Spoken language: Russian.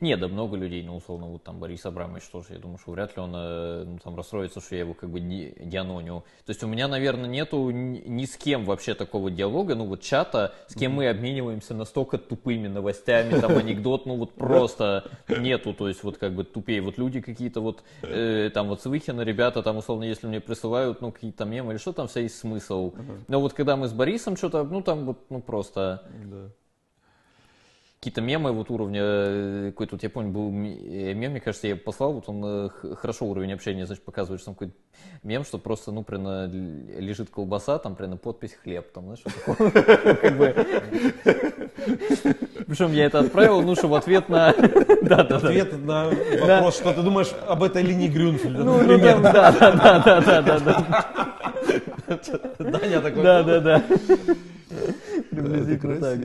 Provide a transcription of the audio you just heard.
Не, да много людей, ну, условно, вот там Борис Абрамович тоже, я думаю, что вряд ли он э, ну, там расстроится, что я его как бы не дианоню. То есть у меня, наверное, нету ни, с кем вообще такого диалога, ну, вот чата, с кем мы обмениваемся настолько тупыми новостями, там, анекдот, ну, вот просто нету, то есть вот как бы тупее. Вот люди какие-то вот, э, там, вот Свыхина, ребята, там, условно, если мне присылают, ну, какие-то мемы или что там, вся есть смысл. Но вот когда мы с Борисом что-то, ну, там вот, ну, просто Да. Какие-то мемы вот уровня, э, какой-то, вот я помню, был э, мем, мне кажется, я послал, вот он э, хорошо уровень общения, значит, показывает, что там какой-то мем, что просто, ну, прямо лежит колбаса, там, прямо подпись хлеб, там, знаешь, как бы. Причем я это отправил, ну, что в ответ на... Да, да. Ответ на вопрос, что ты думаешь об этой линии Грюнфельда, Ну, ну, да, да, да, да, да, да, да, Даня такой, да, да, да. «Ну, это Приблизительно так.